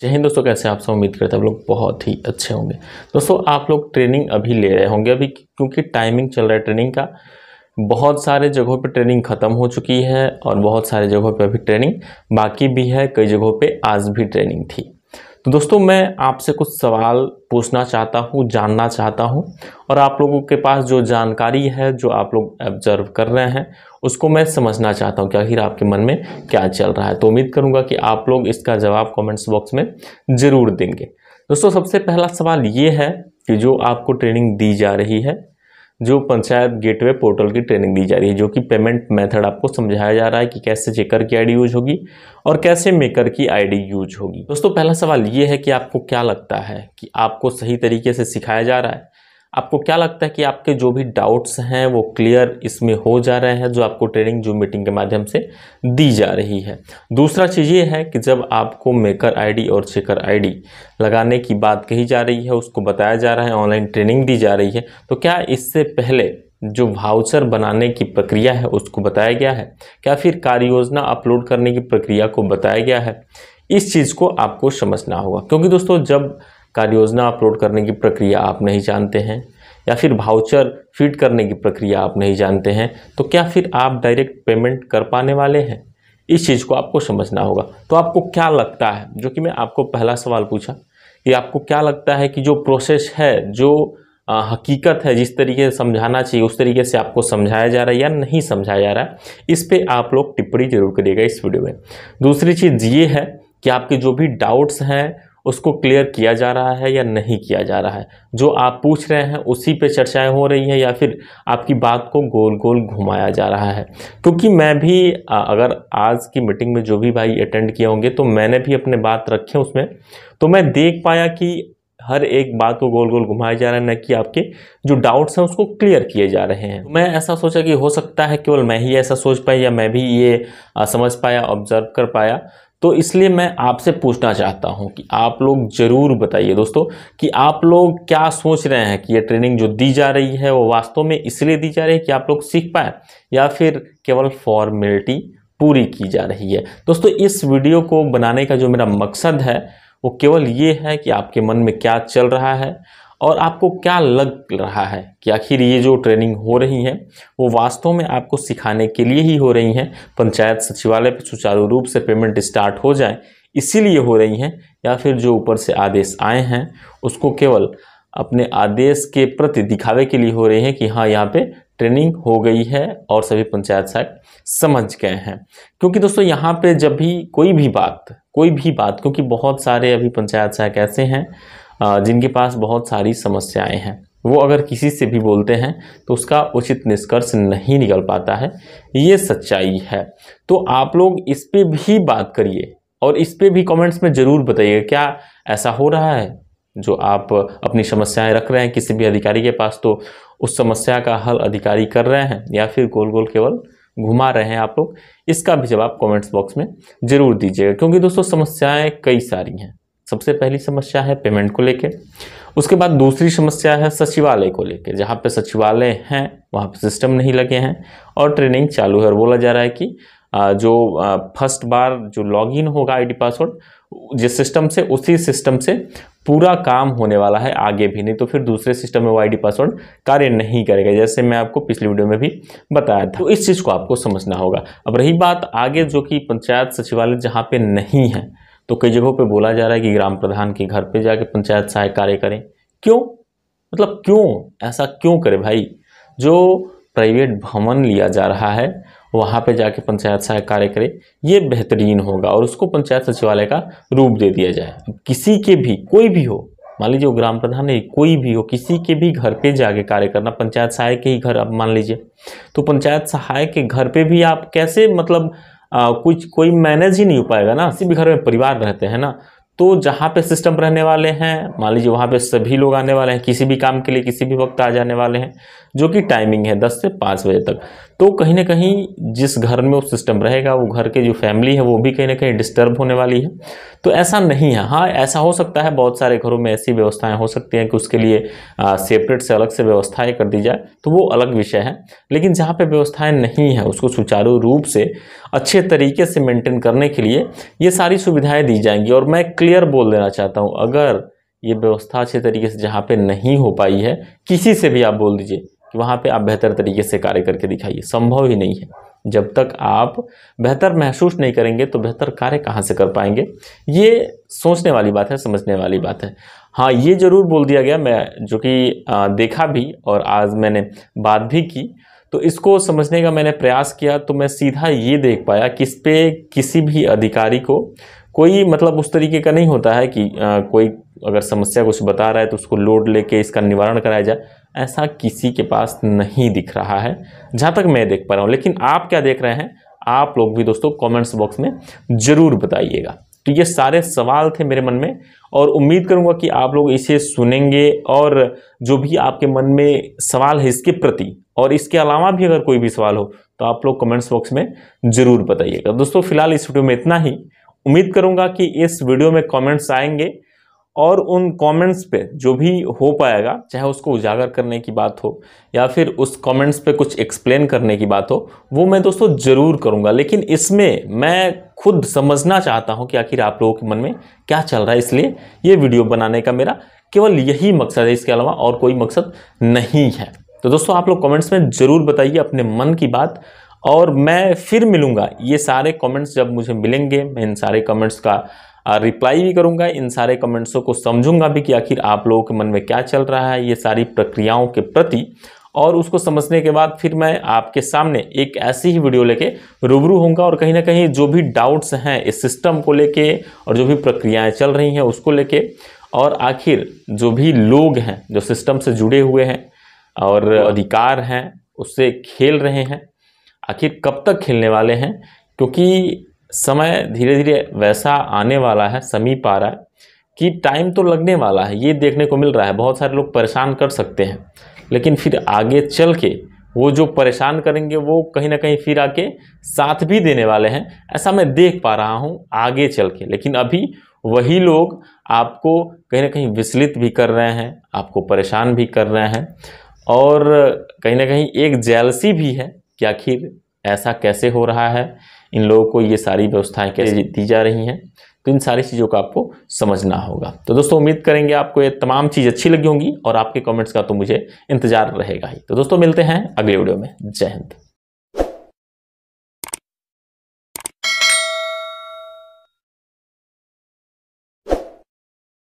जय हिंद दोस्तों, कैसे आप सब? उम्मीद करते हैं आप लोग बहुत ही अच्छे होंगे। दोस्तों, आप लोग ट्रेनिंग अभी ले रहे होंगे। अभी क्योंकि टाइमिंग चल रहा है ट्रेनिंग का, बहुत सारे जगहों पे ट्रेनिंग ख़त्म हो चुकी है और बहुत सारे जगहों पे अभी ट्रेनिंग बाकी भी है। कई जगहों पे आज भी ट्रेनिंग थी। तो दोस्तों, मैं आपसे कुछ सवाल पूछना चाहता हूँ, जानना चाहता हूँ, और आप लोगों के पास जो जानकारी है, जो आप लोग ऑब्ज़र्व कर रहे हैं, उसको मैं समझना चाहता हूँ कि आखिर आपके मन में क्या चल रहा है। तो उम्मीद करूँगा कि आप लोग इसका जवाब कमेंट्स बॉक्स में ज़रूर देंगे। दोस्तों, सबसे पहला सवाल ये है कि जो आपको ट्रेनिंग दी जा रही है जो पंचायत गेटवे पोर्टल की ट्रेनिंग दी जा रही है, जो कि पेमेंट मेथड आपको समझाया जा रहा है कि कैसे चेकर की आईडी यूज़ होगी और कैसे मेकर की आईडी यूज़ होगी। दोस्तों, पहला सवाल ये है कि आपको क्या लगता है कि आपको सही तरीके से सिखाया जा रहा है? आपको क्या लगता है कि आपके जो भी डाउट्स हैं, वो क्लियर इसमें हो जा रहे हैं, जो आपको ट्रेनिंग जूम मीटिंग के माध्यम से दी जा रही है? दूसरा चीज़ ये है कि जब आपको मेकर आईडी और चेकर आईडी लगाने की बात कही जा रही है, उसको बताया जा रहा है ऑनलाइन ट्रेनिंग दी जा रही है तो क्या इससे पहले जो भाउचर बनाने की प्रक्रिया है, उसको बताया गया है? क्या फिर कार्य योजना अपलोड करने की प्रक्रिया को बताया गया है? इस चीज़ को आपको समझना होगा। क्योंकि दोस्तों, जब कार्य योजना अपलोड करने की प्रक्रिया आप नहीं जानते हैं या फिर भाउचर फ़ीड करने की प्रक्रिया आप नहीं जानते हैं तो क्या फिर आप डायरेक्ट पेमेंट कर पाने वाले हैं? इस चीज़ को आपको समझना होगा। तो आपको क्या लगता है जो कि मैं आपको पहला सवाल पूछा कि आपको क्या लगता है कि जो प्रोसेस है जो आ, हकीकत है जिस तरीके से समझाना चाहिए उस तरीके से आपको समझाया जा रहा है या नहीं समझाया जा रहा है इस पर आप लोग टिप्पणी ज़रूर करिएगा इस वीडियो में। दूसरी चीज़ ये है कि आपके जो भी डाउट्स हैं उसको क्लियर किया जा रहा है या नहीं किया जा रहा है? जो आप पूछ रहे हैं, उसी पे चर्चाएँ हो रही हैं या फिर आपकी बात को गोल गोल घुमाया जा रहा है? क्योंकि मैं भी अगर आज की मीटिंग में जो भी भाई अटेंड किए होंगे तो मैंने भी अपने बात रखे उसमें। तो मैं देख पाया कि हर एक बात को गोल गोल घुमाया जा रहा है, न कि आपके जो डाउट्स हैं, उसको क्लियर किए जा रहे हैं। मैं ऐसा सोचा कि हो सकता है केवल मैं ही ऐसा सोच पाया या मैं भी ये समझ पाया ऑब्ज़र्व कर पाया। तो इसलिए मैं आपसे पूछना चाहता हूँ कि आप लोग ज़रूर बताइए दोस्तों कि आप लोग क्या सोच रहे हैं कि ये ट्रेनिंग जो दी जा रही है वो वास्तव में इसलिए दी जा रही है कि आप लोग सीख पाए या फिर केवल फॉर्मेलिटी पूरी की जा रही है? दोस्तों, इस वीडियो को बनाने का जो मेरा मकसद है वो केवल ये है कि आपके मन में क्या चल रहा है और आपको क्या लग रहा है कि आखिर ये जो ट्रेनिंग हो रही है, वो वास्तव में आपको सिखाने के लिए ही हो रही हैं? पंचायत सचिवालय पर सुचारू रूप से पेमेंट स्टार्ट हो जाए, इसीलिए हो रही हैं या फिर जो ऊपर से आदेश आए हैं, उसको केवल अपने आदेश के प्रति दिखावे के लिए हो रही है कि हाँ यहाँ पे ट्रेनिंग हो गई है और सभी पंचायत सहायक समझ गए हैं। क्योंकि दोस्तों, यहाँ पे जब भी कोई भी बात, कोई भी बात, क्योंकि बहुत सारे अभी पंचायत सहायक ऐसे हैं जिनके पास बहुत सारी समस्याएँ हैं। वो अगर किसी से भी बोलते हैं तो उसका उचित निष्कर्ष नहीं निकल पाता है। ये सच्चाई है। तो आप लोग इस पर भी बात करिए और इस पर भी कमेंट्स में ज़रूर बताइए, क्या ऐसा हो रहा है? जो आप अपनी समस्याएँ रख रहे हैं किसी भी अधिकारी के पास तो उस समस्या का हल अधिकारी कर रहे हैं या फिर गोल गोल केवल घुमा रहे हैं आप लोग? इसका भी जवाब कमेंट्स बॉक्स में ज़रूर दीजिएगा। क्योंकि दोस्तों, समस्याएँ कई सारी हैं। सबसे पहली समस्या है पेमेंट को लेके। उसके बाद दूसरी समस्या है सचिवालय को लेके, जहाँ पे सचिवालय हैं, वहाँ पे सिस्टम नहीं लगे हैं और ट्रेनिंग चालू है। और बोला जा रहा है कि जो फ़र्स्ट बार जो लॉगिन होगा आईडी पासवर्ड जिस सिस्टम से, उसी सिस्टम से पूरा काम होने वाला है, आगे भी। नहीं तो फिर दूसरे सिस्टम में वो आईडी पासवर्ड कार्य नहीं करेगा, जैसे मैं आपको पिछली वीडियो में भी बताया था। तो इस चीज़ को आपको समझना होगा। अब रही बात आगे जो कि पंचायत सचिवालय जहाँ पे नहीं है तो कई जगहों पे बोला जा रहा है कि ग्राम प्रधान के घर पे जाके पंचायत सहायक कार्य करें। क्यों? मतलब क्यों? ऐसा क्यों करे भाई? जो प्राइवेट भवन लिया जा रहा है, वहाँ पे जाके पंचायत सहायक कार्य करे, ये बेहतरीन होगा और उसको पंचायत सचिवालय का रूप दे दिया जाए। किसी के भी, कोई भी हो, मान लीजिए ग्राम प्रधान है कोई भी हो, किसी के भी घर पे जाके कार्य करना, पंचायत सहायक के ही घर आप मान लीजिए। तो पंचायत सहायक के घर पे भी आप कैसे मतलब आ, कुछ कोई मैनेज ही नहीं हो पाएगा ना। सिर्फ़ घर में परिवार रहते हैं ना। तो जहाँ पे सिस्टम रहने वाले हैं मान लीजिए वहाँ पे सभी लोग आने वाले हैं किसी भी काम के लिए किसी भी वक्त आ जाने वाले हैं जो कि टाइमिंग है दस से पाँच बजे तक। तो कहीं ना कहीं जिस घर में वो सिस्टम रहेगा, वो घर के जो फैमिली है, वो भी कहीं ना कहीं डिस्टर्ब होने वाली है। तो ऐसा नहीं है। हाँ ऐसा हो सकता है, बहुत सारे घरों में ऐसी व्यवस्थाएँ हो सकती हैं कि उसके लिए सेपरेट से अलग से व्यवस्थाएँ कर दी जाए तो वो अलग विषय है। लेकिन जहाँ पर व्यवस्थाएँ नहीं है, उसको सुचारू रूप से, अच्छे तरीके से मेंटेन करने के लिए ये सारी सुविधाएँ दी जाएँगी। और मैं क्लियर बोल देना चाहता हूँ, अगर ये व्यवस्था अच्छे तरीके से जहाँ पे नहीं हो पाई है, किसी से भी आप बोल दीजिए। कि वहाँ पे आप बेहतर तरीके से कार्य करके दिखाइए। संभव ही नहीं है। जब तक आप बेहतर महसूस नहीं करेंगे तो बेहतर कार्य कहाँ से कर पाएँगे? ये सोचने वाली बात है, समझने वाली बात है। हाँ ये ज़रूर बोल दिया गया मैं, जो कि देखा भी और आज मैंने बात भी की। तो इसको समझने का मैंने प्रयास किया तो मैं सीधा ये देख पाया कि इस पर किसी भी अधिकारी को कोई मतलब उस तरीके का नहीं होता है कि आ, कोई अगर समस्या कुछ बता रहा है तो उसको लोड लेके इसका निवारण कराया जाए। ऐसा किसी के पास नहीं दिख रहा है जहाँ तक मैं देख पा रहा हूँ। लेकिन आप क्या देख रहे हैं आप लोग भी दोस्तों कमेंट्स बॉक्स में ज़रूर बताइएगा। तो ये सारे सवाल थे मेरे मन में और उम्मीद करूँगा कि आप लोग इसे सुनेंगे और जो भी आपके मन में सवाल है इसके प्रति और इसके अलावा भी अगर कोई भी सवाल हो तो आप लोग कमेंट्स बॉक्स में ज़रूर बताइएगा। दोस्तों फ़िलहाल इस वीडियो में इतना ही। उम्मीद करूँगा कि इस वीडियो में कमेंट्स आएँगे और उन कमेंट्स पे जो भी हो पाएगा, चाहे उसको उजागर करने की बात हो या फिर उस कमेंट्स पे कुछ एक्सप्लेन करने की बात हो, वो मैं दोस्तों ज़रूर करूँगा। लेकिन इसमें मैं खुद समझना चाहता हूँ कि आखिर आप लोगों के मन में क्या चल रहा है, इसलिए ये वीडियो बनाने का मेरा केवल यही मकसद है, इसके अलावा और कोई मकसद नहीं है। तो दोस्तों, आप लोग कमेंट्स में ज़रूर बताइए अपने मन की बात और मैं फिर मिलूँगा। ये सारे कमेंट्स जब मुझे मिलेंगे, मैं इन सारे कमेंट्स का रिप्लाई भी करूँगा, इन सारे कमेंट्सों को समझूँगा भी कि आखिर आप लोगों के मन में क्या चल रहा है, ये सारी प्रक्रियाओं के प्रति। और उसको समझने के बाद फिर मैं आपके सामने एक ऐसी ही वीडियो लेके रूबरू होऊँगा और कहीं ना कहीं जो भी डाउट्स हैं इस सिस्टम को लेके और जो भी प्रक्रियाएँ चल रही हैं उसको लेके और आखिर जो भी लोग हैं जो सिस्टम से जुड़े हुए हैं और अधिकार हैं, उससे खेल रहे हैं आखिर कब तक खेलने वाले हैं? क्योंकि समय धीरे धीरे वैसा आने वाला है, समीप आ रहा है, कि टाइम तो लगने वाला है, ये देखने को मिल रहा है। बहुत सारे लोग परेशान कर सकते हैं, लेकिन फिर आगे चल के वो जो परेशान करेंगे, वो कहीं ना कहीं फिर आके साथ भी देने वाले हैं। ऐसा मैं देख पा रहा हूँ आगे चल के। लेकिन अभी वही लोग आपको कहीं ना कहीं विचलित भी कर रहे हैं, आपको परेशान भी कर रहे हैं, और कहीं ना कहीं एक जेलसी भी है कि आखिर ऐसा कैसे हो रहा है? इन लोगों को ये सारी व्यवस्थाएँ कैसे दी जा रही हैं? तो इन सारी चीज़ों का आपको समझना होगा। तो दोस्तों, उम्मीद करेंगे आपको ये तमाम चीज़ अच्छी लगी होंगी और आपके कमेंट्स का तो मुझे इंतज़ार रहेगा ही। तो दोस्तों, मिलते हैं अगले वीडियो में। जय हिंद।